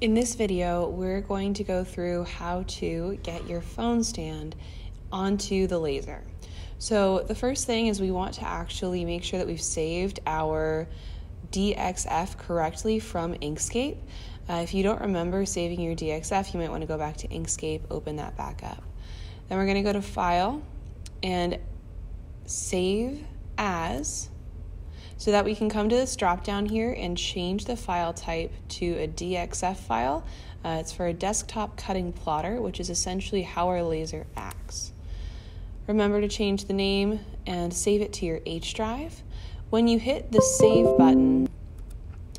In this video, we're going to go through how to get your phone stand onto the laser. So the first thing is we want to actually make sure that we've saved our DXF correctly from Inkscape. Uh, if you don't remember saving your DXF, you might want to go back to Inkscape, open that back up. Then we're going to go to File and Save As so that we can come to this drop down here and change the file type to a DXF file. Uh, it's for a desktop cutting plotter, which is essentially how our laser acts. Remember to change the name and save it to your H drive. When you hit the save button,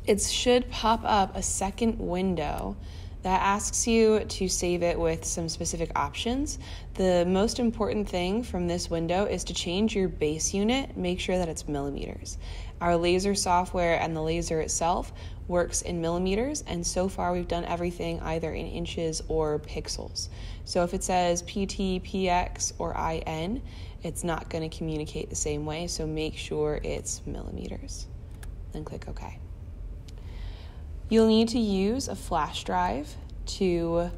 it should pop up a second window that asks you to save it with some specific options. The most important thing from this window is to change your base unit, make sure that it's millimeters. Our laser software and the laser itself works in millimeters, and so far we've done everything either in inches or pixels. So if it says PT, PX, or IN, it's not going to communicate the same way, so make sure it's millimeters. Then click OK. You'll need to use a flash drive to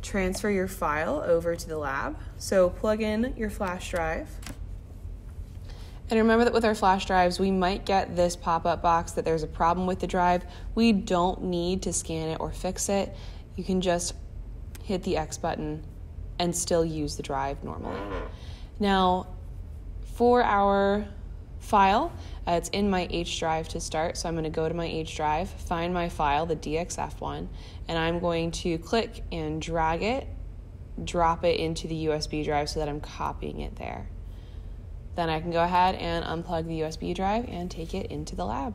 transfer your file over to the lab. So plug in your flash drive. And remember that with our flash drives, we might get this pop up box that there's a problem with the drive. We don't need to scan it or fix it. You can just hit the X button and still use the drive normally. Now, for our file. Uh, it's in my H drive to start, so I'm going to go to my H drive, find my file, the DXF one, and I'm going to click and drag it, drop it into the USB drive so that I'm copying it there. Then I can go ahead and unplug the USB drive and take it into the lab.